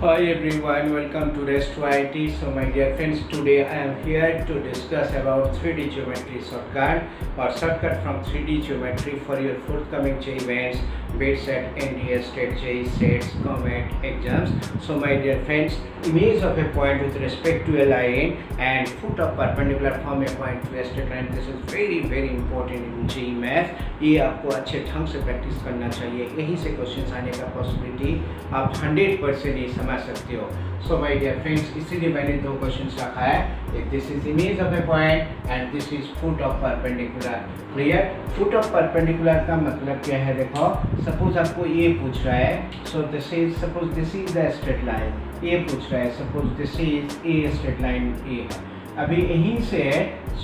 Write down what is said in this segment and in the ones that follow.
Hi everyone, welcome to Rest IT. So my dear friends, today I am here to discuss about 3D geometry shortcut or shortcut from 3D geometry for your forthcoming J events, BITSET, NDS, STAT J, SETs, COMET exams. So my dear friends, image of a point with respect to a line and foot of perpendicular from a point to a straight line. This is very very important in J math. ये आपको अच्छे ढंग से practice करना चाहिए यहीं से question आने का पॉसिबिलिटी आप 100 परसेंट ये सकते हो। सो माय डियर फ्रेंड्स इसीलिए मैंने दो क्वेश्चन रखा है। एक this is image of a point and this is foot of perpendicular clear foot of perpendicular का मतलब क्या है? देखो सपोज़ आपको ये पूछ रहा है so this is suppose this is the straight line ये पूछ रहा है suppose this is a straight line a है। अभी यहीं से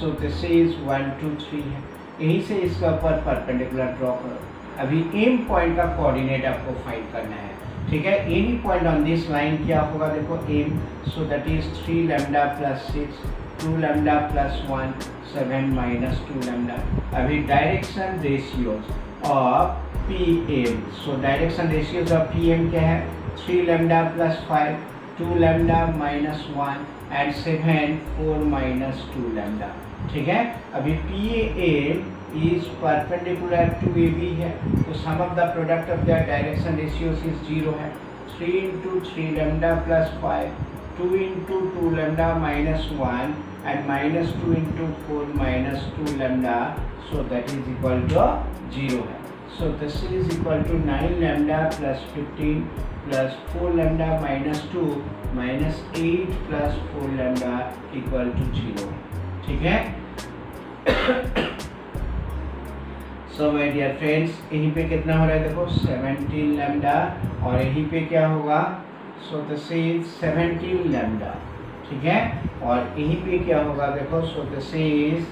so this is one two three है। यहीं से इसके ऊपर परपेंडिकुलर ड्रॉ करो। अभी एम पॉइंट का कोऑर्डिनेट आपको फाइंड करना है। ठीक है? Any point on this line क्या होगा देखो M so that is three lambda plus six two lambda plus one seven minus two lambda अभी direction ratios of P M so direction ratios of P M क्या है? Three lambda plus five two lambda minus one and seven four minus two lambda ठीक है? अभी P A is perpendicular to A B है तो sum of the product of the direction ratios is zero है। Three into three lambda plus five two into two lambda minus one and minus two into four minus two lambda so that is equal to zero है। so this is equal to 9 lambda plus 15 plus 4 lambda minus 2 minus 8 plus 4 lambda equal to 0 ठीक है? So my dear friends यहीं पे कितना हो रहा है? देखो 17 लैम्डा और यहीं पे क्या होगा? सो दिस इज़ 17 लैम्डा ठीक है? और यहीं पे क्या होगा? देखो so this is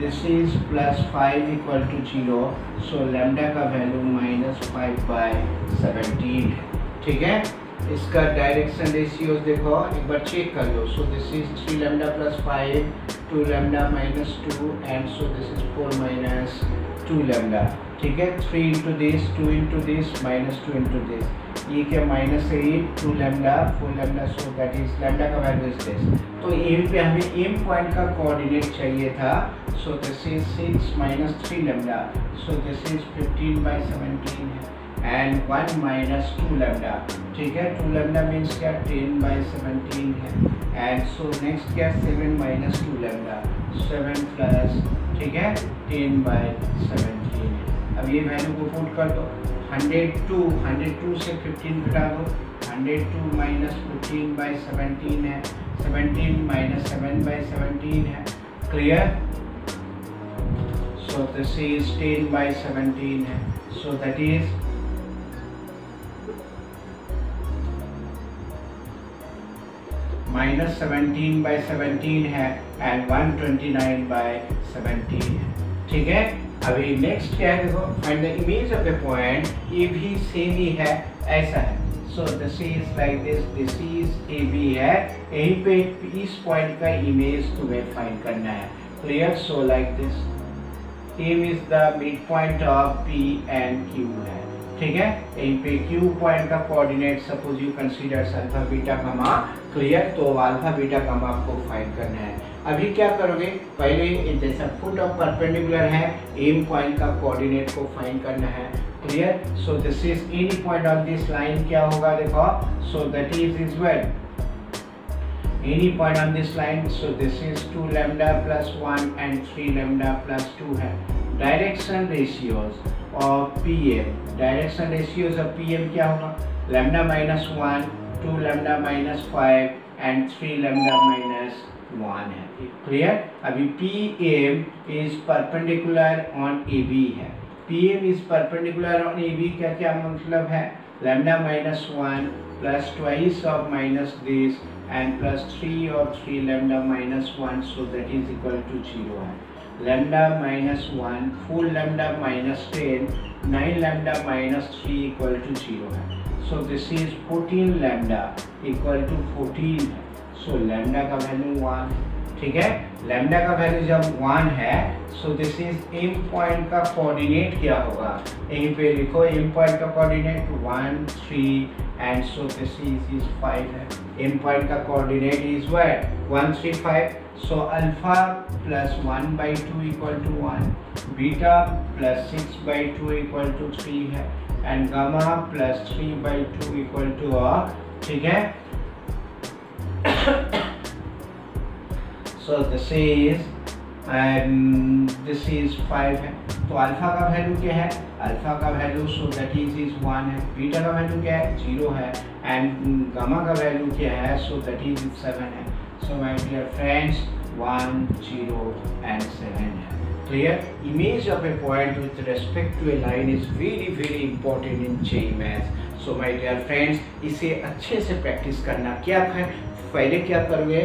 this is plus five equal to zero so lambda का value minus five by seventeen है, ठीक है? इसका डायरेक्शन रेशियोज देखो, एक बार चेक कर लो. So this is three lambda plus five two lambda minus two and so this is four minus two lambda ठीक है? Three into this two into this minus two into this ये क्या minus eight two lambda four lambda so that is lambda का value is this तो M पे हमें M point का coordinate चाहिए था. So this is six minus three lambda so this is fifteen by seventeen है। And one minus two lambda ठीक है? टू लेमडा मीन्स क्या? टेन बाई सेवनटीन है। एंड सो नेक्स्ट क्या? Seven minus two lambda seven plus ठीक है? Ten by seventeen अब ये वैल्यू को पुट कर दो। हंड्रेड टू हंड्रेड टू से फिफ्टीन घटा दो। Hundred two minus fifteen by seventeen है। Seventeen minus seven by seventeen है। Clear so this is ten by seventeen है। So that is minus seventeen by seventeen है and one twenty nine by seventeen है। ठीक है? अभी next क्या है देखो find the image of a point ये भी सेम ही है, ऐसा है। So this is like this this is A B है। यहीं पे इस पॉइंट का इमेज तुम्हें फाइंड करना है। Clear so like this M is the mid point of P and Q है। ठीक है? यहीं पे क्यू पॉइंट का coordinate suppose you consider alpha beta gamma clear तो अल्फ़ा बीटा गामा आपको फाइंड करना है। अभी क्या करोगे? पहले जैसा फुट ऑफ़ परपेंडिकुलर है एम पॉइंट का कोऑर्डिनेट को फाइंड करना है। Clear so this is any point on this line क्या होगा देखो? So that is is well any point on this line, so this is 2 lambda plus 1 and 3 lambda plus 2 है। Direction ratios. Direction ratio सब P M क्या होगा lambda minus one two lambda minus five and three lambda minus one है। Clear अभी P M is perpendicular on A B है। P M is perpendicular on A B क्या क्या मतलब है? Lambda minus one plus twice of minus this and plus three of three lambda minus one so that is equal to zero है। Lambda minus one four lambda minus ten nine lambda minus three equal to zero है so this is fourteen lambda equal to fourteen है so lambda का value one ठीक है? Lambda का value जब one है so this is M point का coordinate क्या होगा? यहीं पे लिखो एम पॉइंट का coordinate one three and so this is is five है। एम पॉइंट का coordinate is wait one three five so alpha plus 1 by 2 equal to 1 beta plus 6 by 2 equal to 3 है gamma plus 3 by 2 equal to a, ठीक है? So this is, and this is 5 है। तो alpha का value क्या है? Alpha का value so that is is one है। बीटा का वैल्यू क्या है? ज़ीरो है। एंड गामा का वैल्यू क्या है? सो दैट इज़ सेवन है। So my dear friends one zero and seven है। Clear? Image of a point with respect to a line is very very important in JEE maths so, my dear friends, इसे अच्छे से practice करना क्या है? पहले क्या करोगे?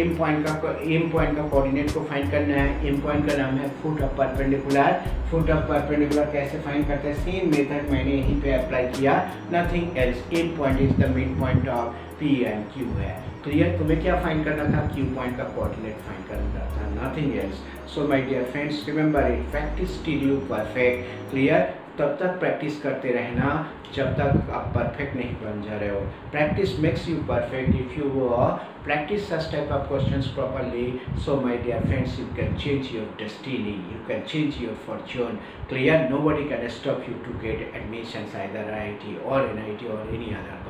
एम पॉइंट का एम पॉइंट का कोऑर्डिनेट को फाइंड करना है। एम पॉइंट का नाम है foot of perpendicular foot of perpendicular कैसे फाइंड करते हैं? सेम मेथड मैंने यहीं पे अप्लाई किया। Nothing else M point is the mid point of P and Q है। क्लियर तुम्हें क्या फाइंड करना था? क्यू पॉइंट का कोऑर्डिनेट फाइंड करना था। Nothing else so my dear friends remember it practice till you perfect clear तब तक प्रैक्टिस करते रहना जब तक आप परफेक्ट नहीं बन जा रहे हो। Practice makes you perfect if you वो practice such type of questions properly so my dear friends you can change your destiny you can change your fortune clear no can stop you to get admission I I T और N और any other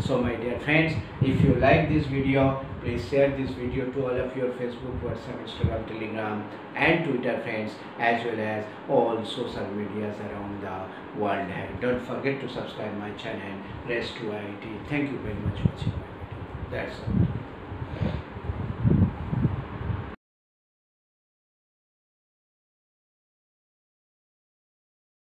so my dear friends if you like this video please share this video to all of your facebook whatsapp instagram telegram and twitter friends as well as all social medias around the world don't forget to subscribe my channel rest to it thank you very much for watching my video. That's all